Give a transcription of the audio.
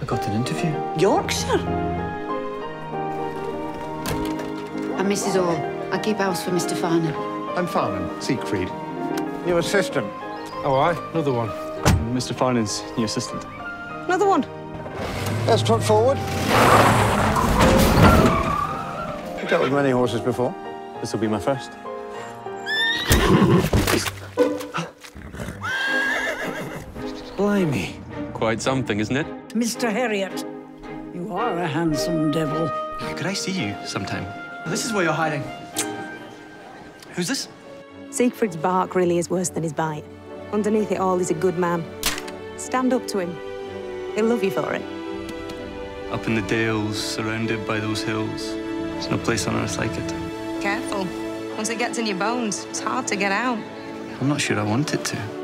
I got an interview. Yorkshire? I'm Mrs. Hall. I keep house for Mr. Farnon. I'm Farnon, Siegfried. New assistant. Oh, aye, another one. Mr. Farnon's new assistant. Another one? Let's trot forward. You dealt with many horses before. This will be my first. Blimey. Quite something, isn't it? Mr. Herriot, you are a handsome devil. Could I see you sometime? This is where you're hiding. Who's this? Siegfried's bark really is worse than his bite. Underneath it all, he's a good man. Stand up to him. He'll love you for it. Up in the dales, surrounded by those hills. There's no place on earth like it. Careful. Once it gets in your bones, it's hard to get out. I'm not sure I want it to.